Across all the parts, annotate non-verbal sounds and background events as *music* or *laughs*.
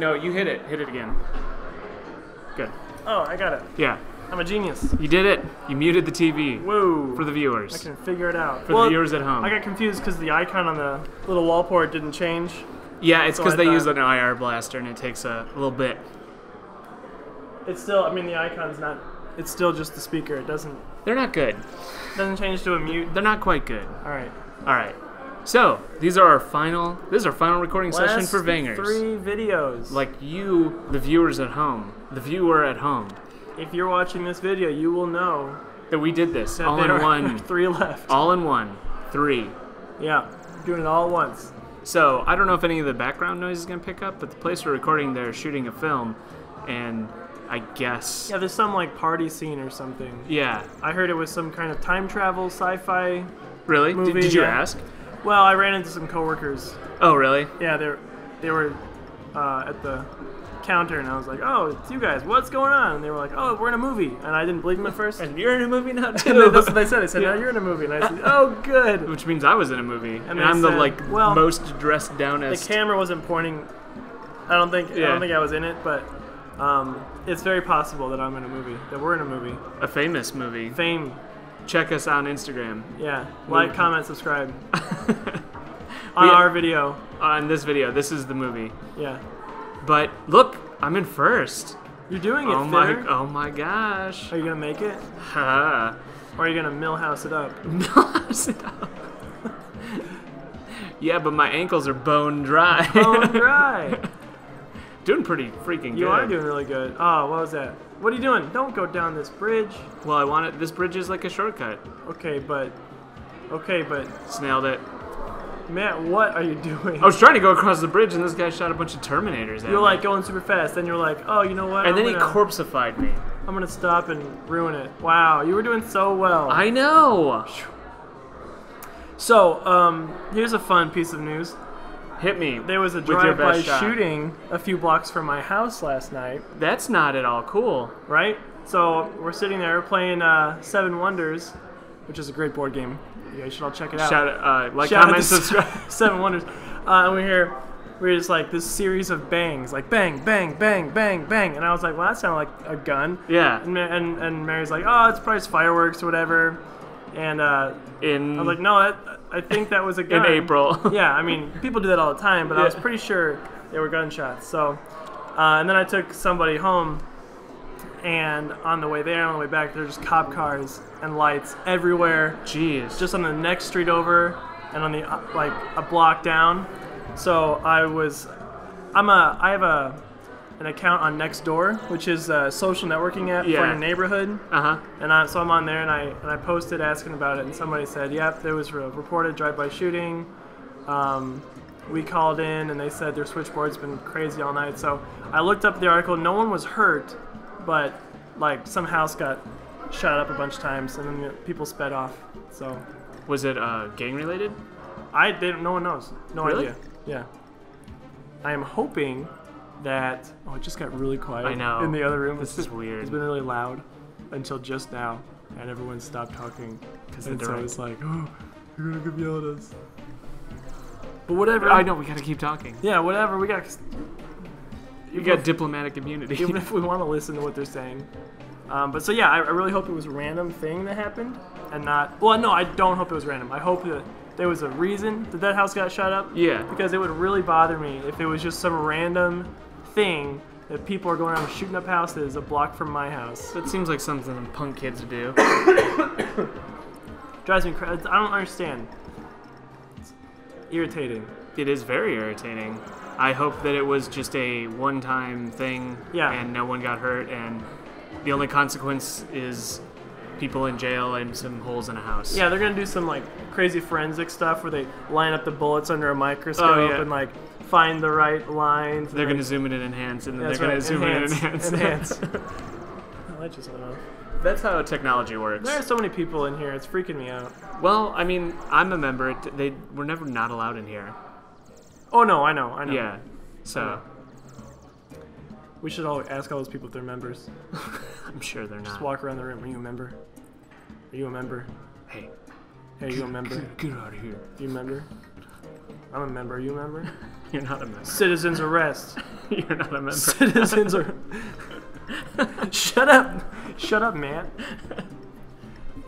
No, you hit it. Hit it again. Good. Oh, I got it. Yeah. I'm a genius. You did it. You muted the TV Whoa. for the viewers. I can figure it out. For Well, the viewers at home. I got confused because the icon on the little wall port didn't change. yeah, it's because I they thought- use an IR blaster and it takes a little bit. It's still, I mean, the icon's not. It's still just the speaker. It doesn't They're not good. doesn't change to a mute. They're not quite good. All right. All right. So these are our final. This is our final recording session for Vangers. Three videos. Like you, the viewers at home, the viewer at home, if you're watching this video, you will know that we did this that all there in are one, *laughs* three left. all in one, three. Yeah, doing it all at once. So I don't know if any of the background noise is gonna pick up, but the place we're recording, they're shooting a film, and I guess Yeah, there's some like party scene or something. yeah. I heard it was some kind of time travel sci-fi. Really? Movie, did, did you yeah. ask? Well, I ran into some coworkers. Oh, really? Yeah, they they were uh, at the counter, and I was like, "Oh, it's you guys. What's going on?" And they were like, "Oh, we're in a movie." And I didn't believe them at first. And you're in a movie now *laughs* And too. that's what they said. They said, Yeah. "No, you're in a movie." And I said, *laughs* "Oh, good." Which means I was in a movie, and, they I'm the like well, most dressed down The camera wasn't pointing. I don't think yeah. I don't think I was in it, but um, it's very possible that I'm in a movie. That we're in a movie. a famous movie. Fame. Check us on Instagram. Yeah. Like, comment, subscribe *laughs* on Yeah. our video. on this video, this is the movie. Yeah. But look, I'm in first. You're doing it, Oh my! Oh my gosh! Are you gonna make it, Ha! or are you gonna millhouse it up? *laughs* millhouse it up? *laughs* yeah, but my ankles are bone dry. Bone dry. Doing pretty freaking good. You are doing really good. Oh, what was that? What are you doing? Don't go down this bridge. Well, I wanted this bridge is like a shortcut. Okay, but okay, but Snailed it. Matt, what are you *laughs* doing? I was trying to go across the bridge, and this guy shot a bunch of Terminators at me. You're me. like going super fast. Then you're like, oh, you know what? and I'm then he gonna, corpseified me. I'm gonna stop and ruin it. Wow, you were doing so well. I know. so, um, here's a fun piece of news. Hit me. There was a drive-by shooting a few blocks from my house last night. That's not at all cool. right? So we're sitting there playing uh, Seven Wonders, which is a great board game. You guys should all check it out. Shout uh, like, Shout comment, subscribe. *laughs* Seven Wonders. Uh, and we hear we're just like this series of bangs, like bang, bang, bang, bang, bang, and I was like, well, that sounded like a gun. yeah. And, and, and Mary's like, oh, it's probably fireworks or whatever. And uh, In I was like, no, that, I think that was a in. April. *laughs* yeah, I mean, people do that all the time, but I was pretty sure they were gunshots. So, uh, and then I took somebody home, and on the way there, on the way back, there's just cop cars and lights everywhere, Jeez. just on the next street over, and on the uh, like a block down. So I was, I'm a, I have a, an account on Nextdoor, which is a social networking app for your neighborhood. uh huh. And I, so I'm on there, and I and I posted asking about it, and somebody said, "Yep, there was a reported drive-by shooting." Um, we called in, and they said their switchboard's been crazy all night. So I looked up the article. No one was hurt, but like some house got shot up a bunch of times, and then the people sped off. So Was it uh, gang related? I didn't. No one knows. No Really? idea. Yeah. I am hoping that. Oh, it just got really quiet. I know. In the other room, This It's is been- weird. It's been really loud until just now, and everyone stopped talking. Because so direct- it's like, oh, you're gonna come yell at us. But whatever. I know. We gotta keep talking. Yeah, whatever. We got. You got diplomatic immunity. even if we want to listen to what they're saying. Um, but so yeah, I, I really hope it was a random thing that happened, and not. Well, no, I don't hope it was random. I hope that there was a reason that that house got shot up. Yeah. Because it would really bother me if it was just some random thing that people are going around shooting up houses a block from my house. That seems like something punk kids do. *coughs* Drives me crazy. I don't understand. It's irritating. It is very irritating. I hope that it was just a one-time thing, Yeah. and no one got hurt, and the only consequence is people in jail and some holes in a house. Yeah, they're gonna do some like crazy forensic stuff where they line up the bullets under a microscope Oh, yeah. and like find the right lines. They're gonna zoom in and enhance, and then they're gonna right, zoom enhance, in and enhance. enhance. *laughs* Oh, *laughs* that just went off. That's how technology works. There are so many people in here. It's freaking me out. Well, I mean, I'm a member. They were never not allowed in here. Oh no, I know, I know. Yeah. So We should all ask all those people if they're members. *laughs* I'm sure they're not. Just walk around the room. Are you a member? Are you a member? Hey, Hey, are you a member? get, get out of here. You a member? I'm a member. Are you a member? *laughs* You're not a member. Citizens arrest. *laughs* You're not a member. *laughs* Citizens are. shut up! Shut up, man.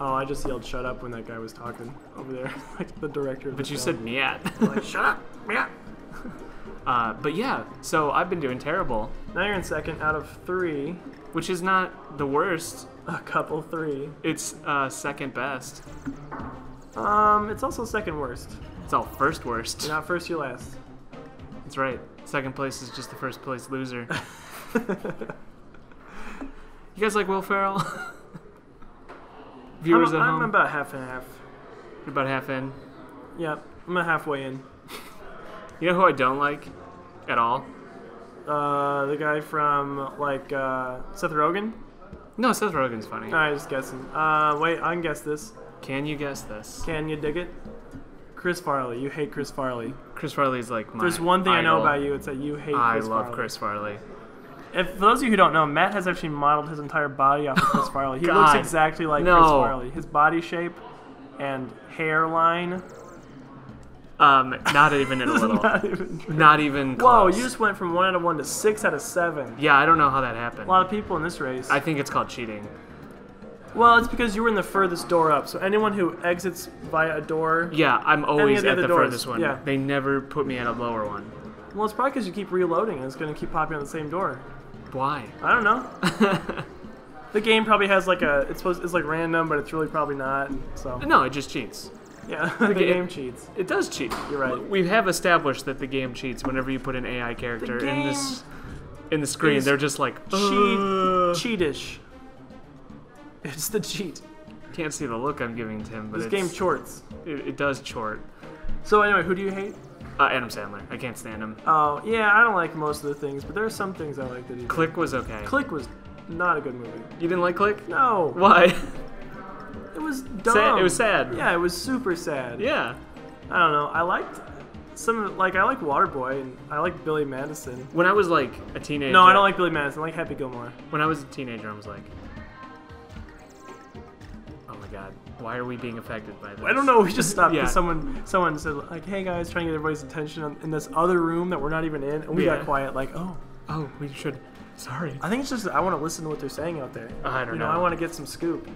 Oh, I just yelled "shut up" when that guy was talking over there, like the director. Of But the you film. said meat. like shut up, yeah. Uh, but yeah, so I've been doing terrible, Now you're in second out of three. which is not the worst. A couple three. It's uh, second best. Um, it's also second worst. It's all first worst. You're not first, you're last. That's right. Second place is just the first place loser. *laughs* You guys like Will Ferrell? Viewers I'm, at I'm home, about half and half. you're about half in. Yep, I'm about halfway in. You know who I don't like at all? Uh, the guy from like uh, Seth Rogen. No, Seth Rogen's funny. I just guessing. Uh, wait, I can guess this. Can you guess this? Can you dig it? Chris Farley. You hate Chris Farley. Chris Farley's like my There's one thing I know about you. It's that you hate. I Chris love Farley. Chris Farley. If for those of you who don't know, Matt has actually modeled his entire body off of Chris *laughs* Farley. He looks exactly like No. Chris Farley. His body shape and hairline. Um, not even in a *laughs* little. Not even true. Not even Whoa, close. you just went from one out of one to six out of seven. Yeah, I don't know how that happened. A lot of people in this race. I think it's called cheating. well, it's because you were in the furthest door up. So anyone who exits via a door, Yeah, I'm always the at the doors, furthest one. yeah. They never put me at a lower one. well, it's probably because you keep reloading and it's going to keep popping on the same door. Why? I don't know. *laughs* the game probably has like a it's supposed it's like random, but it's really probably not. So no, it just cheats. Yeah, *laughs* the ga- game cheats. It does cheat. You're right. We have established that the game cheats whenever you put an AI character in this in the screen. They're just like Cheat, "Uh." cheatish. It's the cheat. Can't see the look I'm giving to him, but This game chorts. it, it does chort. So anyway, who do you hate? Uh, Adam Sandler. I can't stand him. Oh yeah, I don't like most of the things, but there are some things I like that he. did. Click was okay. Click was not a good movie. You didn't like Click? No, Why? *laughs* it was dumb. Sad- it was sad. Yeah, it was super sad. yeah. I don't know. I liked some like I like Waterboy and I like Billy Madison. When I was like a teenager. No, I don't like Billy Madison. I like Happy Gilmore. When I was a teenager, I was like, "Oh my god, why are we being affected by this?" I don't know. We just stopped Yeah. someone someone said like, "Hey guys, trying to get everybody's attention in this other room that we're not even in," and we Yeah. got quiet. Like, oh, Oh, we should. Sorry. I think it's just I want to listen to what they're saying out there. I don't know. you know, know. I want to get some scoop.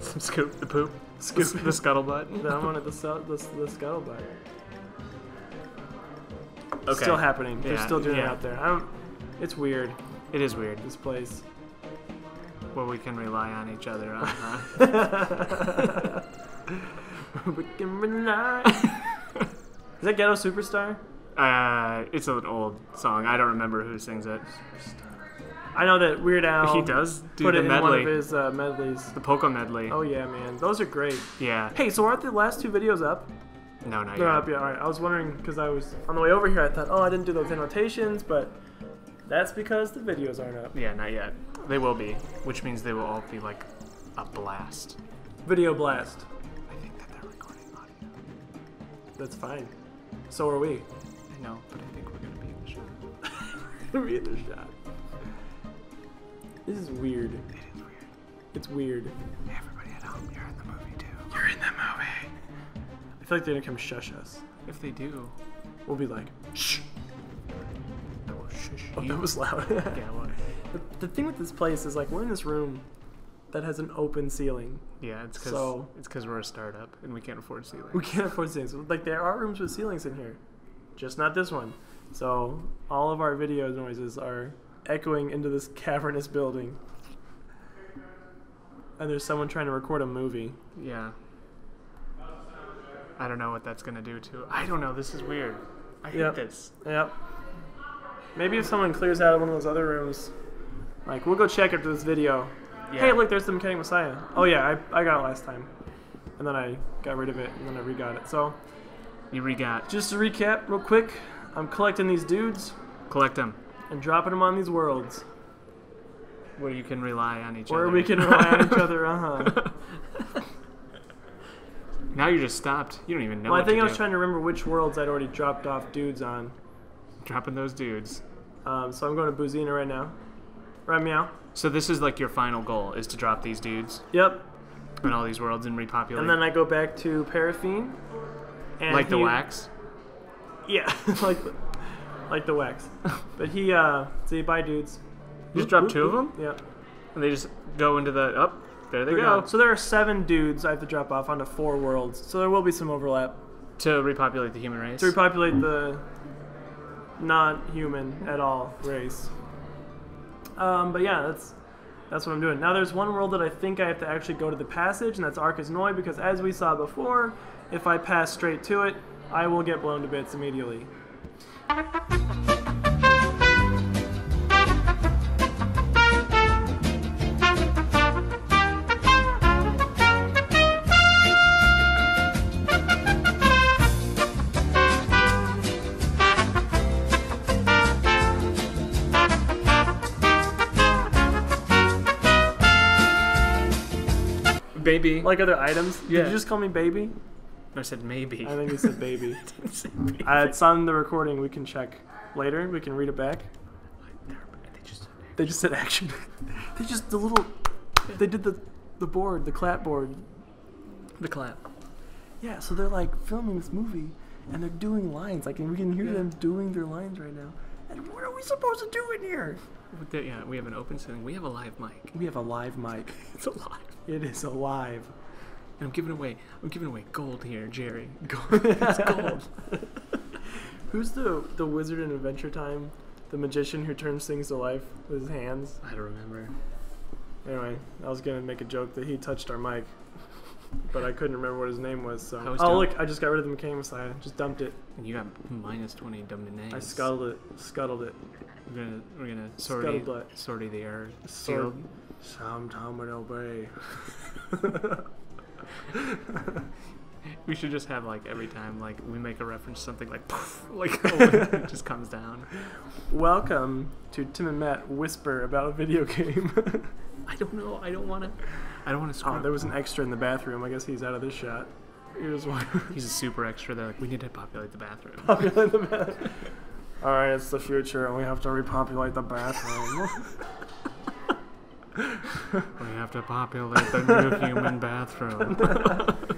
Some *laughs* scoop the poop. Scoop. The, *laughs* the scuttlebutt. *laughs* I wanted the the, the scuttlebutt. Okay. Still happening. They're still doing it out there. I don't. It's weird. It is weird. This place. Where we can rely on each other. On, huh? we can rely. Is that Ghetto Superstar? uh, it's an old song. I don't remember who sings it. I know that Weird Al. he does do put the it in one of his uh, medleys. the polka medley. Oh yeah, man, those are great. Yeah. Hey, so aren't the last two videos up? No, not They're yet. up, yeah. All right. I was wondering because I was on the way over here. I thought, oh, I didn't do those annotations, but that's because the videos aren't up. Yeah, not yet. They will be, which means they will all be like a blast. Video blast. I think that they're recording audio. That's fine. So are we. I know, but I think we're gonna be in the show. *laughs* We're in the shot. This is weird. It is weird. It's weird. Hey, everybody at home, you're in the movie too. You're in the movie. I feel like they're gonna come shush us. If they do, We'll be like, shh. I will shush oh, you. that was loud. Yeah, *laughs* well, the, the thing with this place is like we're in this room that has an open ceiling. yeah, it's because So- it's because we're a startup and we can't afford ceilings. We can't afford ceilings. Like there are rooms with ceilings in here, just not this one. So all of our video noises are echoing into this cavernous building. And there's someone trying to record a movie. Yeah. I don't know what that's gonna do to. I don't know. This is weird. I hate Yep. this. Yep. Maybe if someone clears out of one of those other rooms, like we'll go check after this video. Yeah. Hey, look, there's the mechanic messiah. Oh yeah, I, I got it last time, and then I got rid of it, and then I re-got it. So You regot. just to recap, real quick, I'm collecting these dudes Collect them. And dropping them on these worlds Where you can rely on each where other. Where we can rely on each *laughs* other. Uh huh. Now you're just stopped. You don't even know. Well, I think I was do. trying to remember which worlds I'd already dropped off dudes on. dropping those dudes. Um, so I'm going to Boozeena right now. Right, meow. So this is like your final goal is to drop these dudes Yep. in all these worlds and repopulate. And then I go back to Paraffin. And like the he- wax. Yeah, *laughs* like the, like the wax. *laughs* but he, uh, see, bye, dudes. You just drop two of them, Yeah. and they just go into the up. there they They're go gone. So there are seven dudes I have to drop off onto four worlds. So there will be some overlap to repopulate the human race. to repopulate the non-human at all race. Um, but yeah, that's that's what I'm doing. Now there's one world that I think I have to actually go to the passage, and that's Arcus Noy, because as we saw before, if I pass straight to it, I will get blown to bits immediately. Baby. Like other items. Did you just call me baby? I said maybe. I think you said baby. *laughs* baby. uh, it's on the recording. We can check later. We can read it back. They just- They just said action. *laughs* they just the little. They did the the board, the clapboard. the clap. Yeah, so they're like filming this movie, and they're doing lines. Like, and we can hear Yeah. them doing their lines right now. And what are we supposed to do in here? The- Yeah, we have an open ceiling. We have a live mic. We have a live mic. *laughs* It's alive. It is alive. And I'm giving away. I'm giving away gold here, Jerry. *laughs* it's gold. *laughs* Who's the the wizard in Adventure Time? The magician who turns things to life with his hands. I don't remember. Anyway, I was gonna make a joke that he touched our mic, but I couldn't remember what his name was. So, was oh Tom? look, I just got rid of the Mechanic Messiah. Just dumped it. And you got minus twenty dominates. I scuttled it. Scuttled it. We're gonna we're gonna sortie Scuttlebutt. sortie the air Sword. sealed. Some Tom would obey. *laughs* *laughs* We should just have like every time like we make a reference to something like poof, *laughs* like *laughs* it just comes down. Welcome to Tim and Matt whisper about a video game. I don't know. I don't want to. I don't want to oh, there was an extra in the bathroom. I guess he's out of this shot. Here's one. He's a super extra. They're like, we need to populate the bathroom. Populate the bathroom. All right, it's the future, and we have to repopulate the bathroom. We have to populate the new human *laughs* bathroom. *laughs*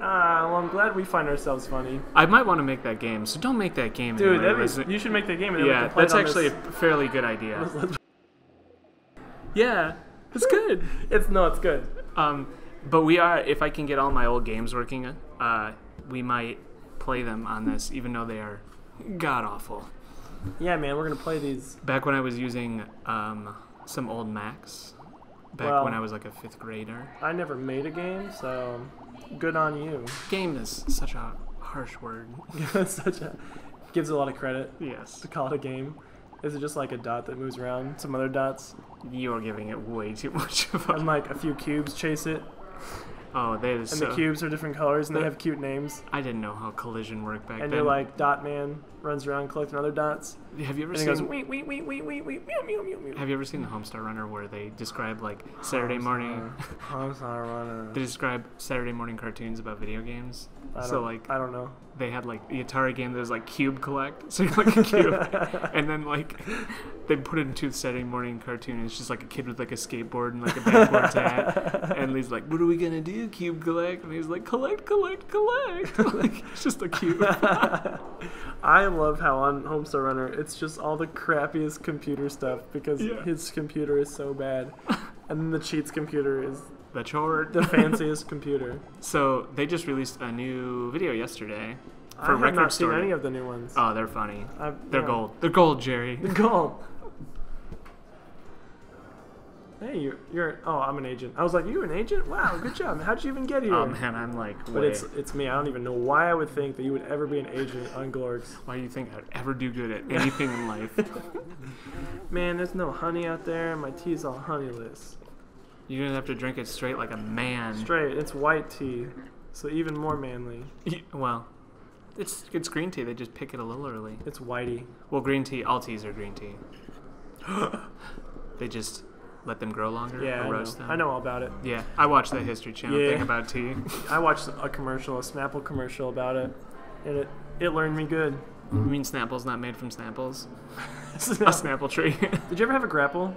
Ah, well, I'm glad we find ourselves funny, I might want to make that game. So don't make that game. dude. That you should make the game. And yeah, that's actually this- a fairly good idea. *laughs* Yeah, it's good. It's no, it's good. Um, but we are. If I can get all my old games working, uh, we might play them on this, even though they are god awful. Yeah, man, we're gonna play these. Back when I was using um, some old Macs, back Well- when I was like a fifth grader. I never made a game, so good on you. Game is such a harsh word. *laughs* Such a gives a lot of credit Yes, to call it a game. Is it just like a dot that moves around? Some other dots, you're giving it way too *laughs* much of a. and like a few cubes chase it, Oh, they and so. the cubes are different colors, and they have cute names. I didn't know how collision worked back And then. And you're like Dot Man runs around collecting other dots, have you ever and seen? goes wee wee wee wee wee wee meow meow meow meow. Have you ever seen the Homestar Runner where they describe like Saturday morning? I'm *laughs* runner. They describe Saturday morning cartoons about video games. I So like I don't know. They had like the Atari game that was like cube collect, *laughs* so you're like a cube, *laughs* and then like they put it into the Saturday morning cartoon. And it's just like a kid with like a skateboard and like a backwards *laughs* hat, and he's like, "What are we gonna do? Cube collect?" And he's like, "Collect, collect, collect." like it's just a cube. I love how on Homestar Runner it's just all the crappiest computer stuff because Yeah. his computer is so bad, and then the cheats computer is the chord. the *laughs* fanciest computer. So they just released a new video yesterday I for have Record not Store. seen any of the new ones. Oh, they're funny. They're yeah. gold. They're gold, Jerry. They're gold. *laughs* Hey, you're, you're. Oh, I'm an agent. I was like, you're an agent? Wow, good job. How'd you even get um, here? Oh man, I'm like, but it's it's me. I don't even know why I would think that you would ever be an agent on Glorx. why do you think I'd ever do good at anything in life? *laughs* Man, there's no honey out there, my tea's all honeyless. You're gonna have to drink it straight like a man. Straight. It's white tea, so even more manly. Well, it's it's green tea. They just pick it a little early. It's whitey. Well, green tea. All teas are green tea. *gasps* they just let them grow longer. Yeah, or I know. them. I know all about it. Yeah, I watched the History Channel Yeah. thing about tea. *laughs* *laughs* I watched a commercial, a Snapple commercial about it, and it it learned me good. you mean Snapple's not made from Snapples? *laughs* a Snapple tree. Did you ever have a grapple?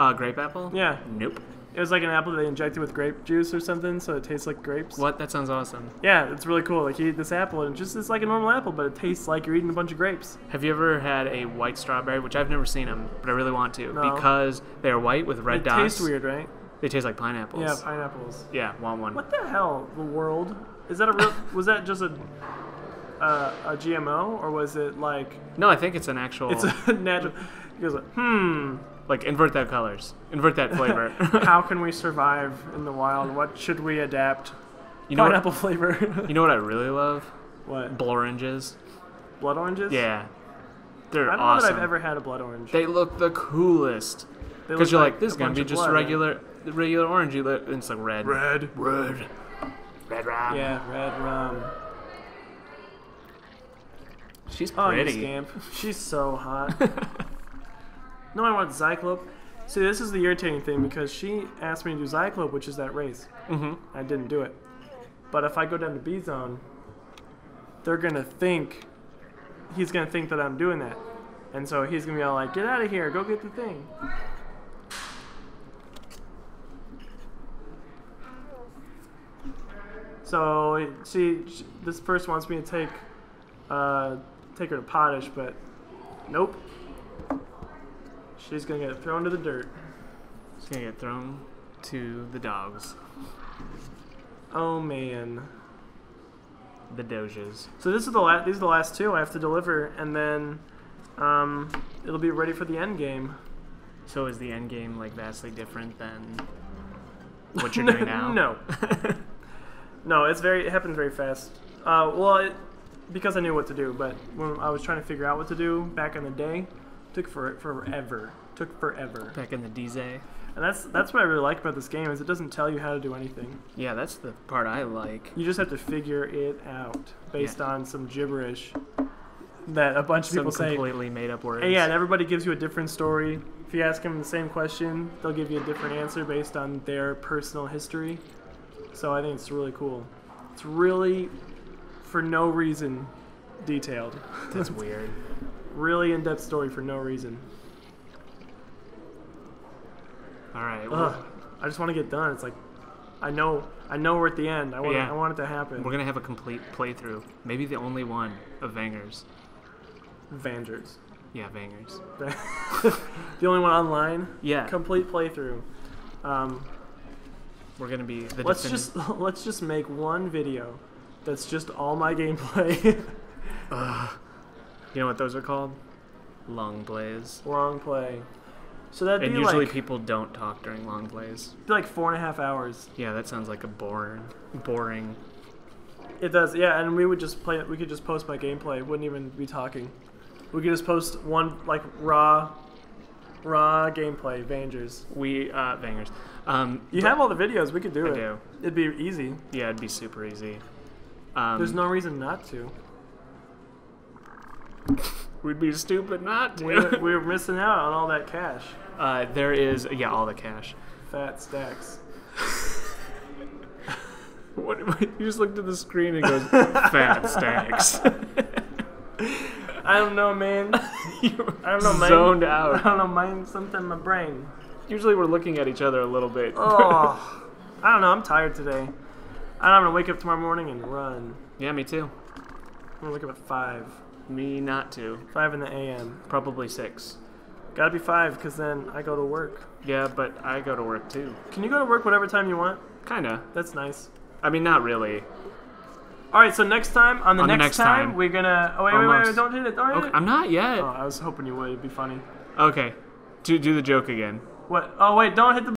uh, grape apple? Yeah. Nope. It was like an apple that they injected with grape juice or something, so it tastes like grapes. What? That sounds awesome. Yeah, it's really cool. Like you eat this apple and it just it's like a normal apple, but it tastes like you're eating a bunch of grapes. Have you ever had a white strawberry? Which I've never seen them, but I really want to No. because they're white with red They dots. taste weird, right? They taste like pineapples. Yeah, pineapples. Yeah, want one. What the hell? The world? Is that a real? was that just a uh, a GMO or was it like No, I think it's an actual. it's a *laughs* natural? He goes like, hmm. Like invert that colors, invert that flavor. *laughs* How can we survive in the wild? What should we adapt? you know, what, Pineapple flavor. you know what I really love? what? Blood oranges. Blood oranges? Yeah, they're I don't awesome. know that I've ever had a blood orange. They look the coolest. Because you're like, this is gonna be just blood, regular, regular orange. You look, it's like red. Red. Red. Red rum. Yeah, red rum. She's Oh, you pretty. scamp. She's so hot. *laughs* no, I want Zyclope. See, this is the irritating thing because she asked me to do Zyclope, which is that race. mm-hmm. I didn't do it. But if I go down to B zone, they're gonna think he's gonna think that I'm doing that, and so he's gonna be all like, "Get out of here! Go get the thing." So see, sh- this person wants me to take uh, take her to Podish, but nope. She's gonna get thrown to the dirt. She's gonna get thrown to the dogs, Oh man. the doges. So this is the last. These are the last two I have to deliver, and then um, it'll be ready for the end game. So is the end game like vastly different than *laughs* what you're doing now? no, *laughs* no, it's very. It happens very fast. Uh, well, it, because I knew what to do, but when I was trying to figure out what to do back in the day, took for it forever. Took forever, Back in the DZ. and that's that's what I really like about this game is it doesn't tell you how to do anything. Yeah, that's the part I like. You just have to figure it out based Yeah. on some gibberish that a bunch of Some people say. completely made up words. And yeah, and everybody gives you a different story. If you ask them the same question, they'll give you a different answer based on their personal history. So I think it's really cool. It's really, for no reason, detailed. That's weird. *laughs* really in-depth story for no reason. All right. Well, Ugh, I just want to get done. It's like, I know, I know we're at the end. I want, Yeah. I want it to happen. we're gonna have a complete playthrough. Maybe the only one of Vangers. Vangers. Yeah, Vangers. *laughs* the only one online. Yeah, Complete playthrough. Um, we're gonna be the. let's just *laughs* let's just make one video that's just all my gameplay. *laughs* Ugh. You know what those are called? Long plays. long play. So that'd And be usually like people don't talk during long plays. be like four and a half hours. Yeah, that sounds like a boring, boring. It does, yeah. And we would just play. We could just post my gameplay. Wouldn't even be talking. We could just post one like raw, raw gameplay. Vangers. We uh, Vangers. Um, You have all the videos. We could do I it. do. It'd be easy. Yeah, it'd be super easy. Um, There's no reason not to. *laughs* We'd be stupid not to. We're, we're missing out on all that cash. uh, there is yeah, all the cash. Fat stacks. *laughs* What, you just looked at the screen and goes *laughs* fat stacks. I don't know, man. I don't know, man. zoned I don't know, man. Something in my brain. Usually we're looking at each other a little bit. Oh, I don't know. I'm tired today. I'm gonna wake up tomorrow morning and run. yeah, me too. I'm gonna wake up at five. Me not to. Five in the a.m. Probably six. Gotta be five, because then I go to work. Yeah, but I go to work too. Can you go to work whatever time you want? Kinda. That's nice. I mean, not really. All right, so next time, on the, On the next, next time, time. we're gonna. Oh wait, wait, wait, wait! Don't hit it! Don't Okay! I'm not yet. Oh, I was hoping you would. It'd be funny. Okay. Do do the joke again. What? Oh wait! Don't hit the